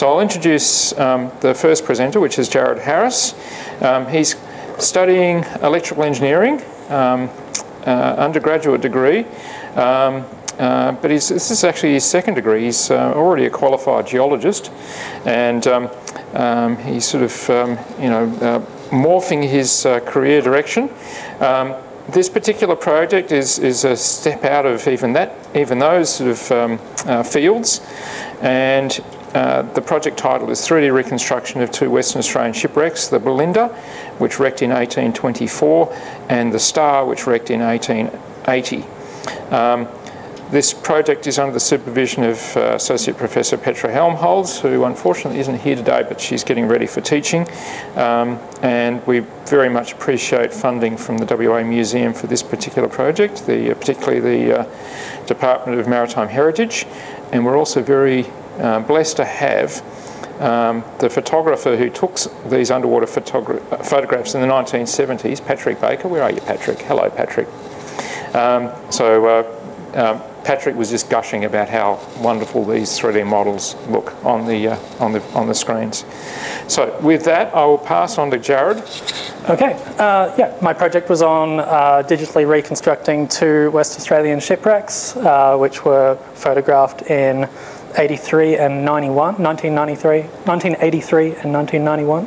So I'll introduce um, the first presenter, which is Jarod Harris. Um, he's studying electrical engineering, um, uh, undergraduate degree. Um, uh, but this is actually his second degree. He's uh, already a qualified geologist, and um, um, he's sort of, um, you know, uh, morphing his uh, career direction. Um, this particular project is, is a step out of even that, even those sort of uh, fields, and uh, the project title is 3D reconstruction of two Western Australian shipwrecks, the Belinda, which wrecked in 1824, and the Star, which wrecked in 1880. Um, this project is under the supervision of uh, Associate Professor Petra Helmholz, who unfortunately isn't here today, but she's getting ready for teaching. Um, and we very much appreciate funding from the WA Museum for this particular project, the, uh, particularly the uh, Department of Maritime Heritage. And we're also very uh, blessed to have um, the photographer who took these underwater photographs in the 1970s, Patrick Baker. Where are you, Patrick? Hello, Patrick. Um, so uh, um, Patrick was just gushing about how wonderful these 3D models look on the, uh, on the, on the screens. So with that, I will pass on to Jarod. Okay, uh, yeah, my project was on uh, digitally reconstructing two West Australian shipwrecks, uh, which were photographed in 83 and 91, 1993, 1983 and 1991.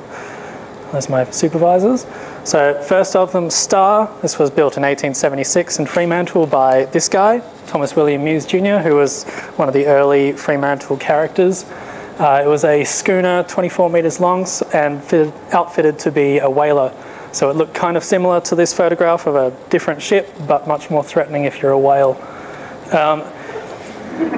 Those my supervisors. So first of them, Star. This was built in 1876 in Fremantle by this guy, Thomas William Mews Jr., who was one of the early Fremantle characters. Uh, it was a schooner, 24 metres long, and fitted, outfitted to be a whaler. So it looked kind of similar to this photograph of a different ship, but much more threatening if you're a whale. Um,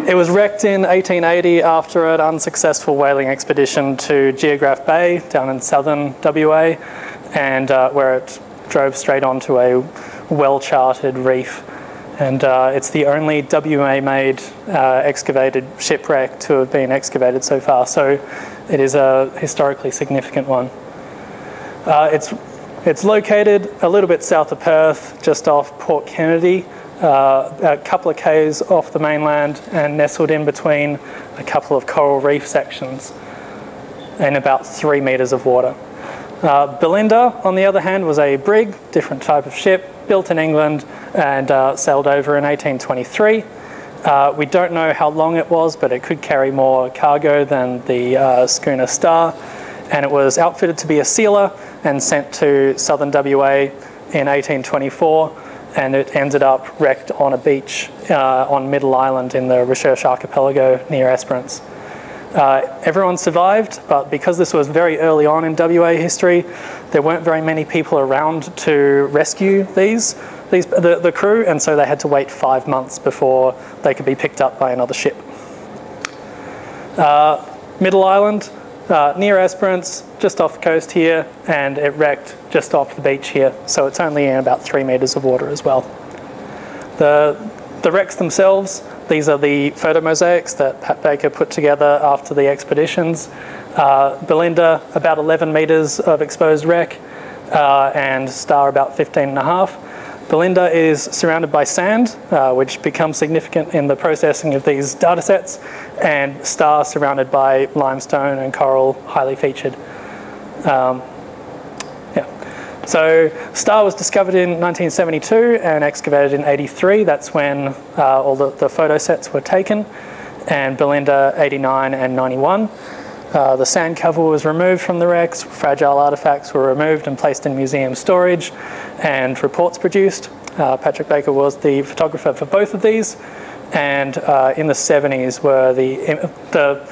it was wrecked in 1880 after an unsuccessful whaling expedition to Geographe Bay down in southern WA, and uh, where it drove straight onto a well-charted reef. And uh, it's the only WA-made uh, excavated shipwreck to have been excavated so far. So it is a historically significant one. Uh, it's it's located a little bit south of Perth, just off Port Kennedy, uh, a couple of k's off the mainland and nestled in between a couple of coral reef sections in about three metres of water. Uh, Belinda, on the other hand, was a brig, different type of ship, built in England and uh, sailed over in 1823. Uh, we don't know how long it was, but it could carry more cargo than the uh, schooner Star. And it was outfitted to be a sealer and sent to southern WA in 1824 and it ended up wrecked on a beach uh, on Middle Island in the Recherche Archipelago near Esperance. Uh, everyone survived, but because this was very early on in WA history, there weren't very many people around to rescue these, these the, the crew, and so they had to wait five months before they could be picked up by another ship. Uh, Middle Island, uh, near Esperance, just off the coast here, and it wrecked just off the beach here. So it's only in about three metres of water as well. The, the wrecks themselves, these are the photo mosaics that Pat Baker put together after the expeditions. Uh, Belinda, about 11 metres of exposed wreck, uh, and Star about 15 and a half. Belinda is surrounded by sand, uh, which becomes significant in the processing of these data sets, and Star surrounded by limestone and coral, highly featured. Um, yeah. So Star was discovered in 1972 and excavated in 83. That's when uh, all the, the photo sets were taken, and Belinda 89 and 91. Uh, the sand cover was removed from the wrecks, fragile artifacts were removed and placed in museum storage, and reports produced. Uh, Patrick Baker was the photographer for both of these, and uh, in the 70s were the, the,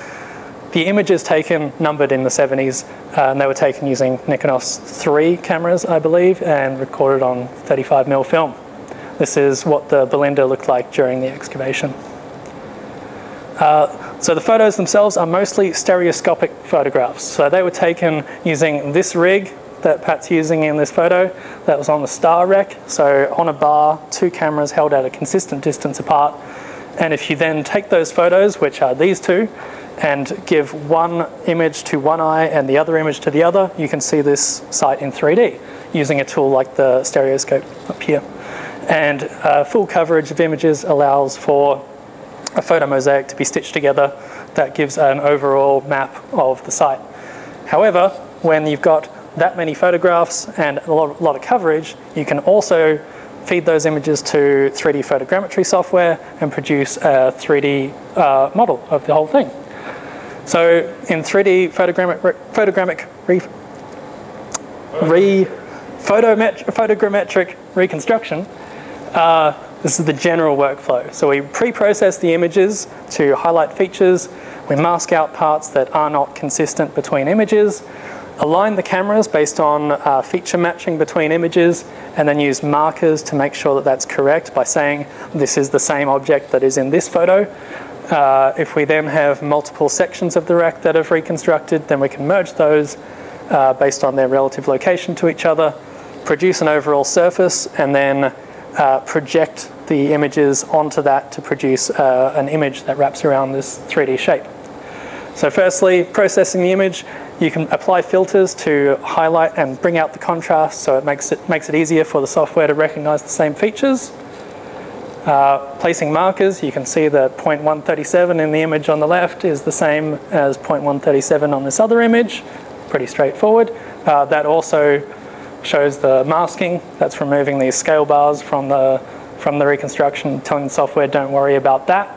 the images taken numbered in the 70s, uh, and they were taken using Nikonos 3 cameras, I believe, and recorded on 35mm film. This is what the Belinda looked like during the excavation. Uh, so the photos themselves are mostly stereoscopic photographs. So they were taken using this rig that Pat's using in this photo that was on the star wreck. So on a bar, two cameras held at a consistent distance apart. And if you then take those photos, which are these two, and give one image to one eye and the other image to the other, you can see this site in 3D using a tool like the stereoscope up here. And uh, full coverage of images allows for a photo mosaic to be stitched together that gives an overall map of the site. However, when you've got that many photographs and a lot, lot of coverage, you can also feed those images to 3D photogrammetry software and produce a 3D uh, model of the whole thing. So in 3D photogrammic, photogrammic re, re, photogrammetric reconstruction, uh, this is the general workflow. So we pre-process the images to highlight features, we mask out parts that are not consistent between images, align the cameras based on uh, feature matching between images, and then use markers to make sure that that's correct by saying this is the same object that is in this photo. Uh, if we then have multiple sections of the rack that have reconstructed, then we can merge those uh, based on their relative location to each other, produce an overall surface, and then uh, project the images onto that to produce uh, an image that wraps around this 3D shape. So firstly, processing the image, you can apply filters to highlight and bring out the contrast so it makes it, makes it easier for the software to recognize the same features. Uh, placing markers, you can see that 0.137 in the image on the left is the same as 0.137 on this other image. Pretty straightforward. Uh, that also shows the masking. That's removing these scale bars from the, from the reconstruction, telling the software don't worry about that.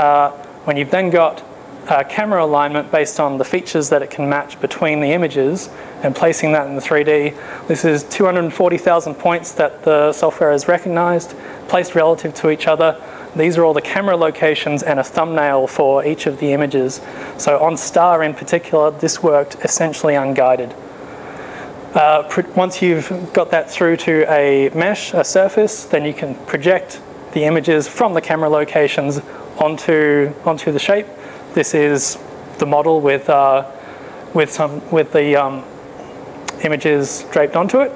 Uh, when you've then got uh, camera alignment based on the features that it can match between the images and placing that in the 3D. This is 240,000 points that the software has recognized, placed relative to each other. These are all the camera locations and a thumbnail for each of the images. So on Star in particular, this worked essentially unguided. Uh, once you've got that through to a mesh, a surface, then you can project the images from the camera locations onto, onto the shape this is the model with, uh, with, some, with the um, images draped onto it.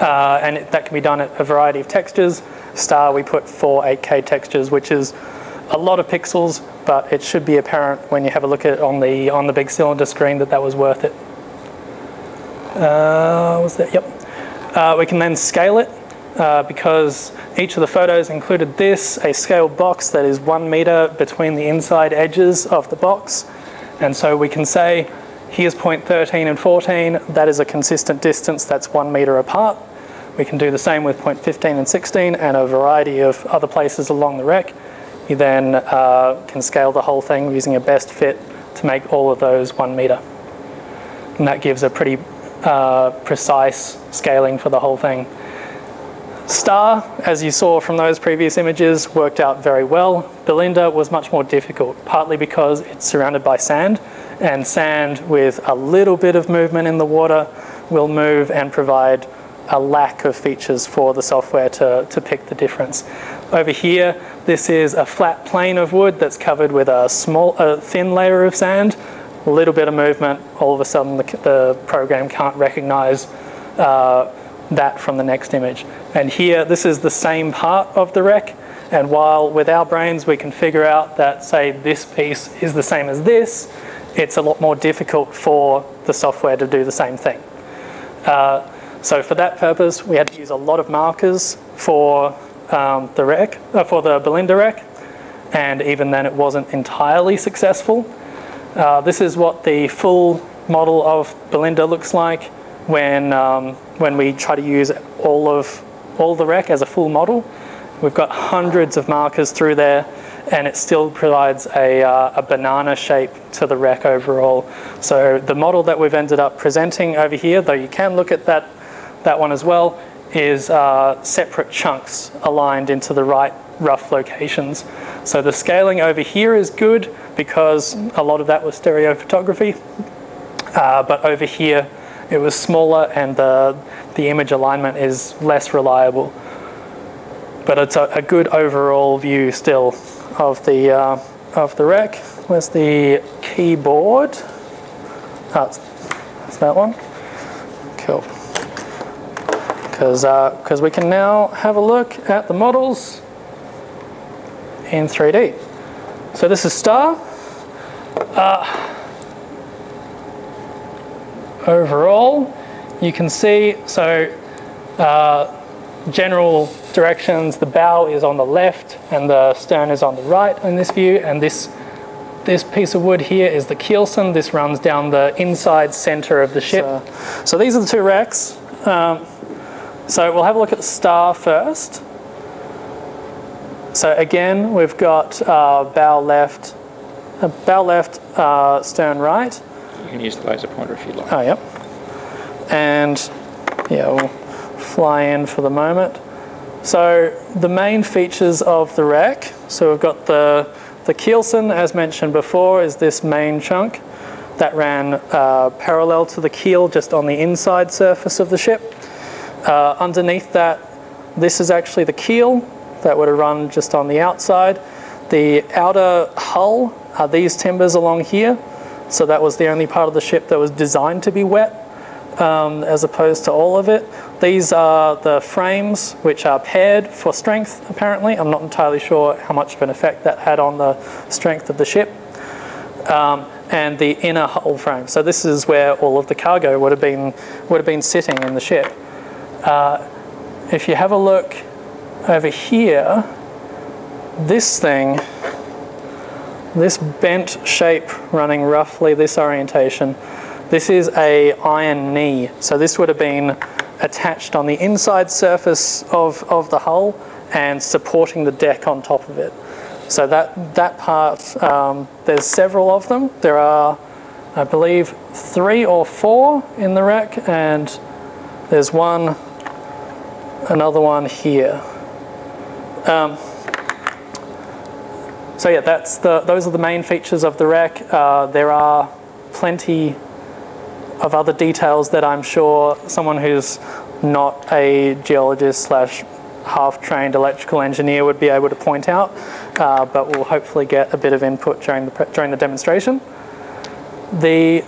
Uh, and it, that can be done at a variety of textures. Star, we put four 8K textures, which is a lot of pixels, but it should be apparent when you have a look at it on the, on the big cylinder screen that that was worth it. Uh, was that? Yep. Uh, we can then scale it uh, because each of the photos included this, a scale box that is one meter between the inside edges of the box. And so we can say, here's point 13 and 14, that is a consistent distance that's one meter apart. We can do the same with point 15 and 16 and a variety of other places along the wreck. You then uh, can scale the whole thing using a best fit to make all of those one meter. And that gives a pretty uh, precise scaling for the whole thing. Star, as you saw from those previous images, worked out very well. Belinda was much more difficult, partly because it's surrounded by sand, and sand with a little bit of movement in the water will move and provide a lack of features for the software to, to pick the difference. Over here, this is a flat plane of wood that's covered with a small, a thin layer of sand. A little bit of movement, all of a sudden the, the program can't recognize uh, that from the next image. And here, this is the same part of the wreck. And while with our brains we can figure out that, say, this piece is the same as this, it's a lot more difficult for the software to do the same thing. Uh, so for that purpose, we had to use a lot of markers for um, the wreck, uh, for the Belinda wreck, and even then it wasn't entirely successful. Uh, this is what the full model of Belinda looks like when um, when we try to use all of all the wreck as a full model. We've got hundreds of markers through there and it still provides a, uh, a, banana shape to the wreck overall. So the model that we've ended up presenting over here, though you can look at that, that one as well, is uh, separate chunks aligned into the right rough locations. So the scaling over here is good because a lot of that was stereo photography, uh, but over here it was smaller and the, the image alignment is less reliable. But it's a, a good overall view still of the, uh, of the wreck. Where's the keyboard? Oh, it's, it's that one. Cool. Because uh, we can now have a look at the models in 3D. So this is Star. Uh, overall, you can see, so uh, general directions, the bow is on the left and the stern is on the right in this view, and this this piece of wood here is the keelson. This runs down the inside center of the ship. So, so these are the two racks. Um, so we'll have a look at the star first. So again, we've got uh, bow left, bow left, uh, stern right. You can use the laser pointer if you like. Oh, yep. And yeah, we'll fly in for the moment. So the main features of the wreck, so we've got the, the keelson, as mentioned before, is this main chunk that ran uh, parallel to the keel just on the inside surface of the ship. Uh, underneath that, this is actually the keel that would have run just on the outside. The outer hull are these timbers along here. So that was the only part of the ship that was designed to be wet um, as opposed to all of it. These are the frames which are paired for strength apparently. I'm not entirely sure how much of an effect that had on the strength of the ship. Um, and the inner hull frame. So this is where all of the cargo would have been would have been sitting in the ship. Uh, if you have a look over here, this thing, this bent shape running roughly this orientation, this is a iron knee. So this would have been attached on the inside surface of, of the hull and supporting the deck on top of it. So that, that part, um, there's several of them. There are, I believe, three or four in the wreck, and there's one, another one here. Um, so yeah, that's the, those are the main features of the rack. Uh, there are plenty of other details that I'm sure someone who's not a geologist slash half trained electrical engineer would be able to point out, uh, but we'll hopefully get a bit of input during the, during the demonstration. The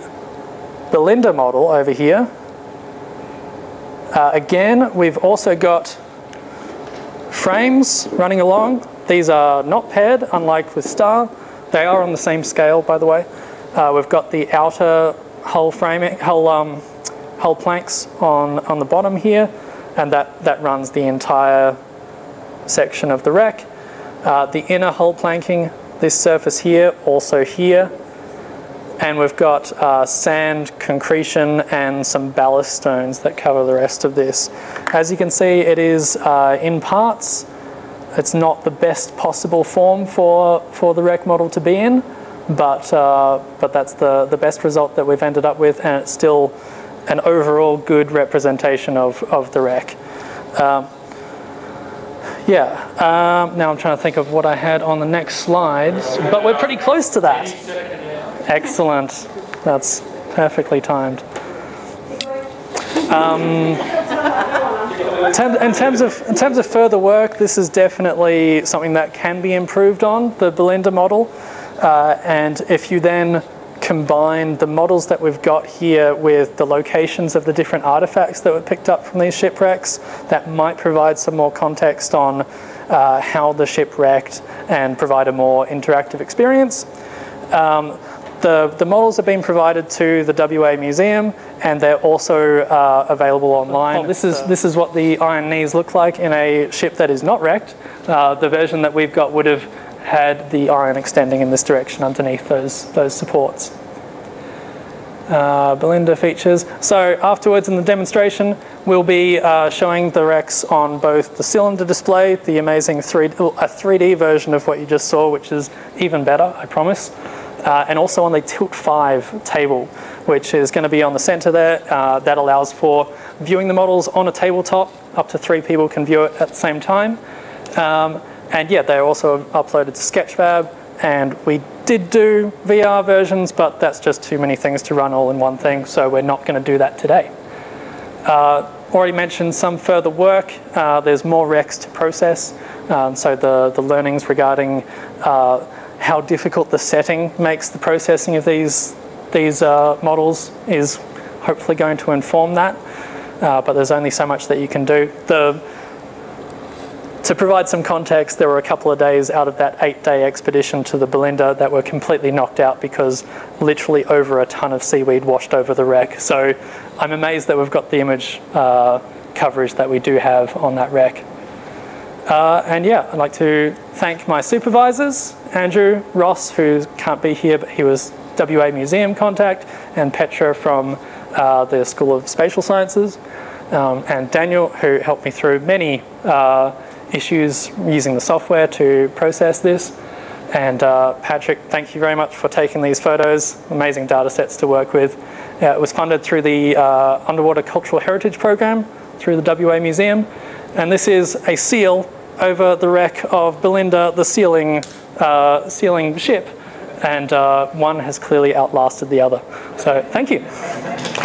Belinda model over here, uh, again, we've also got frames running along. These are not paired, unlike with Star. They are on the same scale, by the way. Uh, we've got the outer hull framing, hull, um, hull planks on, on the bottom here, and that, that runs the entire section of the wreck. Uh, the inner hull planking, this surface here, also here, and we've got uh, sand, concretion, and some ballast stones that cover the rest of this. As you can see, it is uh, in parts. It's not the best possible form for, for the wreck model to be in, but, uh, but that's the, the best result that we've ended up with, and it's still an overall good representation of, of the wreck. Um, yeah, um, now I'm trying to think of what I had on the next slides, but we're pretty close to that. Excellent, that's perfectly timed. Um, in terms of in terms of further work, this is definitely something that can be improved on the Belinda model. Uh, and if you then combine the models that we've got here with the locations of the different artifacts that were picked up from these shipwrecks, that might provide some more context on uh, how the ship wrecked and provide a more interactive experience. Um, the, the models have been provided to the WA Museum and they're also uh, available online. Oh, this, is, this is what the iron knees look like in a ship that is not wrecked. Uh, the version that we've got would have had the iron extending in this direction underneath those, those supports. Uh, Belinda features. So afterwards in the demonstration, we'll be uh, showing the wrecks on both the cylinder display, the amazing 3 a 3D version of what you just saw, which is even better, I promise, uh, and also on the Tilt 5 table, which is going to be on the center there. Uh, that allows for viewing the models on a tabletop. Up to three people can view it at the same time. Um, and yeah, they're also uploaded to Sketchfab. And we did do VR versions, but that's just too many things to run all in one thing, so we're not going to do that today. Uh, already mentioned some further work. Uh, there's more wrecks to process. Um, so the, the learnings regarding uh, how difficult the setting makes the processing of these, these uh, models is hopefully going to inform that. Uh, but there's only so much that you can do. The to provide some context, there were a couple of days out of that eight day expedition to the Belinda that were completely knocked out because literally over a ton of seaweed washed over the wreck. So I'm amazed that we've got the image uh, coverage that we do have on that wreck. Uh, and yeah, I'd like to thank my supervisors, Andrew Ross, who can't be here, but he was WA Museum contact, and Petra from uh, the School of Spatial Sciences, um, and Daniel, who helped me through many uh, issues using the software to process this. And uh, Patrick, thank you very much for taking these photos, amazing data sets to work with. it was funded through the uh, Underwater Cultural Heritage Program through the WA Museum. And this is a seal over the wreck of Belinda, the sealing, uh, sealing ship. And uh, one has clearly outlasted the other. So thank you.